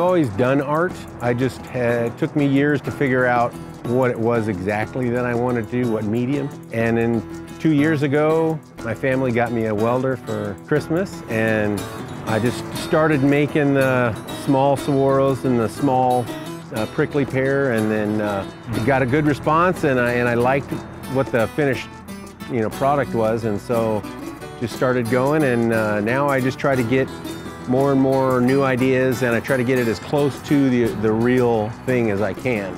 I've always done art. I just had, took me years to figure out what it was exactly that I wanted to do, what medium. And then two years ago, my family got me a welder for Christmas and I just started making the small saguaros and the small uh, prickly pear and then uh, got a good response and I, and I liked what the finished you know, product was and so just started going and uh, now I just try to get more and more new ideas and I try to get it as close to the, the real thing as I can.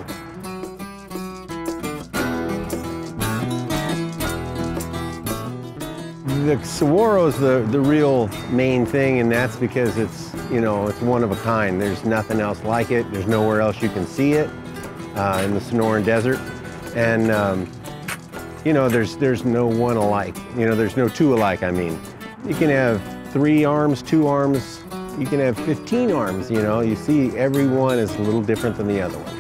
The saguaro is the, the real main thing and that's because it's, you know, it's one of a kind. There's nothing else like it. There's nowhere else you can see it uh, in the Sonoran Desert. And, um, you know, there's, there's no one alike. You know, there's no two alike, I mean. You can have three arms, two arms, you can have 15 arms, you know. You see every one is a little different than the other one.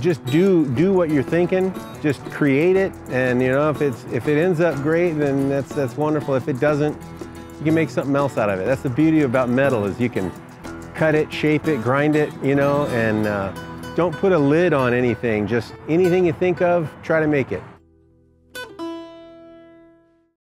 Just do do what you're thinking. Just create it, and you know if it's if it ends up great, then that's that's wonderful. If it doesn't, you can make something else out of it. That's the beauty about metal is you can cut it, shape it, grind it, you know, and uh, don't put a lid on anything. Just anything you think of, try to make it.